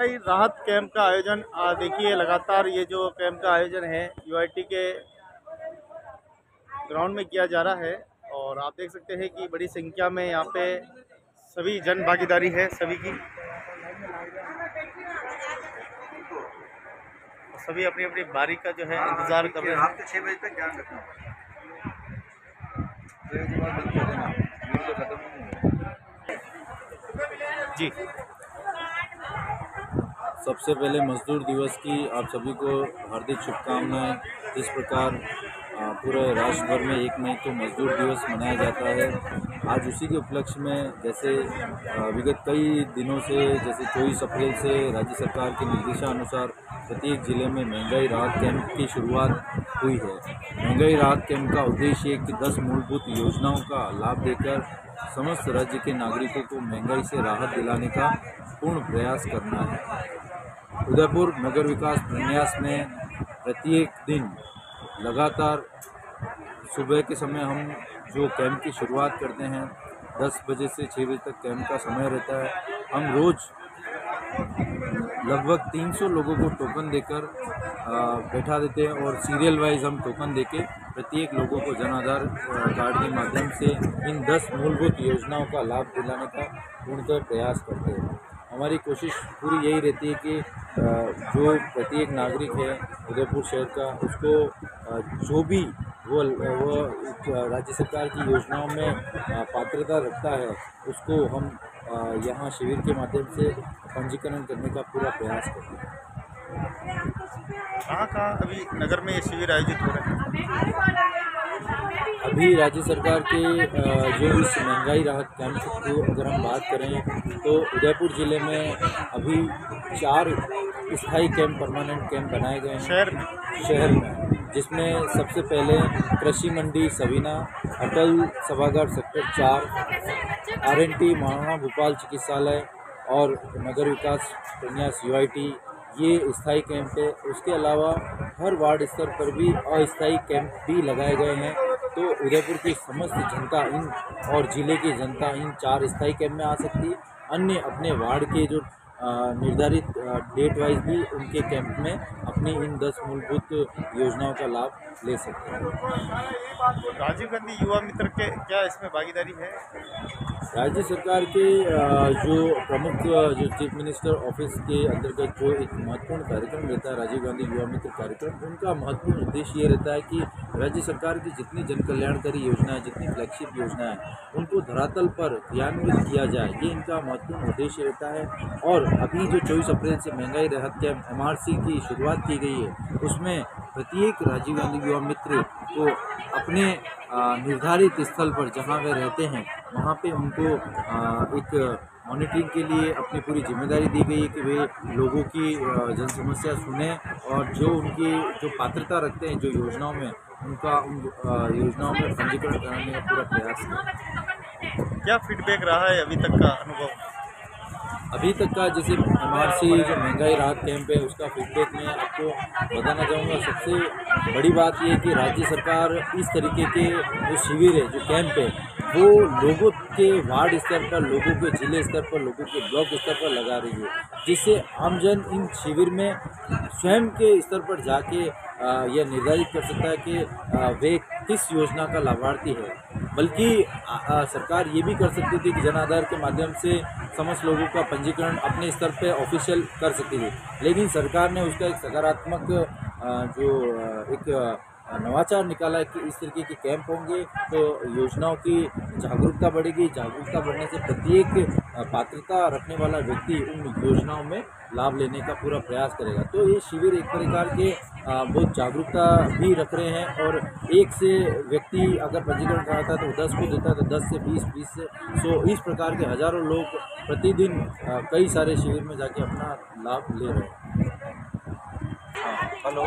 राहत कैंप का आयोजन देखिए लगातार ये जो कैंप का आयोजन है यूआईटी के ग्राउंड में किया जा रहा है और आप देख सकते हैं कि बड़ी संख्या में यहाँ पे सभी जन भागीदारी है सभी की। सभी अपनी अपनी बारी का जो है इंतज़ार कर रहे हैं। रात के छः बजे तक ध्यान रखना। तो ही। जी। सबसे पहले मजदूर दिवस की आप सभी को हार्दिक शुभकामनाएँ। इस प्रकार पूरे राष्ट्र भर में एक मई को मजदूर दिवस मनाया जाता है। आज उसी के उपलक्ष्य में, जैसे विगत कई दिनों से, जैसे चौबीस अप्रैल से राज्य सरकार के निर्देशानुसार प्रत्येक ज़िले में महँगाई राहत कैंप की शुरुआत हुई है। महँगाई राहत कैंप का उद्देश्य एक दस मूलभूत योजनाओं का लाभ देकर समस्त राज्य के नागरिकों को महँगाई से राहत दिलाने का पूर्ण प्रयास करना है। उदयपुर नगर विकास प्रन्यास में प्रत्येक दिन लगातार सुबह के समय हम जो कैंप की शुरुआत करते हैं 10 बजे से 6 बजे तक कैंप का समय रहता है। हम रोज़ लगभग 300 लोगों को टोकन देकर बैठा देते हैं और सीरियल वाइज हम टोकन देके प्रत्येक लोगों को जन आधार कार्ड के माध्यम से इन 10 मूलभूत योजनाओं का लाभ दिलाने का पूर्णतः प्रयास करते हैं। हमारी कोशिश पूरी यही रहती है कि जो प्रत्येक नागरिक है उदयपुर शहर का, उसको जो भी वो वो राज्य सरकार की योजनाओं में पात्रता रखता है, उसको हम यहाँ शिविर के माध्यम से पंजीकरण करने का पूरा प्रयास करते हैं। कहाँ कहाँ अभी नगर में ये शिविर आयोजित हो रहे हैं? अभी राज्य सरकार के जो इस महँगाई राहत कैंप की अगर हम बात करें तो उदयपुर ज़िले में अभी चार स्थायी कैंप परमानेंट कैंप बनाए गए हैं। शहर में? शहर में। जिसमें सबसे पहले कृषि मंडी सवीना अटल सभागार सेक्टर चार R N T Maharana Bhopal चिकित्सालय और नगर विकास प्रन्यास यू ये स्थायी कैंप है। उसके अलावा हर वार्ड स्तर पर भी अस्थायी कैंप भी लगाए गए हैं। तो उदयपुर की समस्त जनता इन और ज़िले की जनता इन चार स्थायी कैंप में आ सकती है। अन्य अपने वार्ड के जो निर्धारित डेट वाइज भी उनके कैंप में अपनी इन दस मूलभूत योजनाओं का लाभ ले सकते हैं। राजीव गांधी युवा मित्र के क्या इसमें भागीदारी है? राज्य सरकार के जो प्रमुख जो चीफ मिनिस्टर ऑफ़िस के अंतर्गत जो एक महत्वपूर्ण कार्यक्रम रहता है राजीव गांधी युवा मित्र कार्यक्रम उनका महत्वपूर्ण उद्देश्य ये रहता है कि राज्य सरकार की जितनी जन कल्याणकारी योजनाएँ जितनी फ्लैगशिप योजनाएँ हैं, उनको धरातल पर क्रियान्वित किया जाए ये इनका महत्वपूर्ण उद्देश्य रहता है। और अभी जो चौबीस अप्रैल से महँगाई राहत कैंप एम की शुरुआत की गई है, उसमें प्रत्येक राजीव गांधी युवा मित्र को अपने निर्धारित स्थल पर जहाँ वे रहते हैं, वहाँ पे उनको एक मॉनिटरिंग के लिए अपनी पूरी ज़िम्मेदारी दी गई है कि वे लोगों की जन समस्या सुने और जो उनकी, जो पात्रता रखते हैं, जो योजनाओं में उनका, उन योजनाओं में पंजीकरण कराने का पूरा प्रयास करें क्या फीडबैक रहा है अभी तक का अनुभव? अभी तक का जैसे एम जो महँगाई राहत कैंप है, उसका फीडबैक मैं आपको बताना चाहूँगा, सबसे बड़ी बात यह कि राज्य सरकार इस तरीके के जो शिविर है, जो कैंप है, वो लोगों के वार्ड स्तर पर, लोगों के ज़िले स्तर पर, लोगों के ब्लॉक स्तर पर लगा रही है, जिससे आमजन इन शिविर में स्वयं के स्तर पर जाके यह निर्धारित कर सकता है कि वे किस योजना का लाभार्थी है। बल्कि सरकार ये भी कर सकती थी कि जन आधार के माध्यम से समस्त लोगों का पंजीकरण अपने स्तर पे ऑफिशियल कर सकती थी। लेकिन सरकार ने उसका एक सकारात्मक जो एक नवाचार निकाला कि इस तरीके के कैंप होंगे तो योजनाओं की जागरूकता बढ़ेगी। जागरूकता बढ़ने से प्रत्येक पात्रता रखने वाला व्यक्ति उन योजनाओं में लाभ लेने का पूरा प्रयास करेगा। तो ये शिविर एक प्रकार के बहुत जागरूकता भी रख रहे हैं और एक से व्यक्ति अगर पंजीकरण कराता है तो दस को देता है तो दस से बीस बीस से सौ, इस प्रकार के हज़ारों लोग प्रतिदिन कई सारे शिविर में जाके अपना लाभ ले रहे हैं। हाँ हेलो।